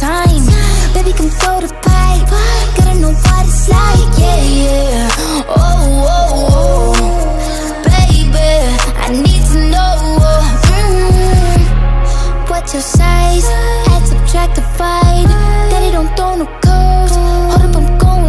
time Baby, come throw the pipe Gotta know what it's like, yeah, yeah Oh, oh, oh Baby, I need to know mm -hmm. What's your size?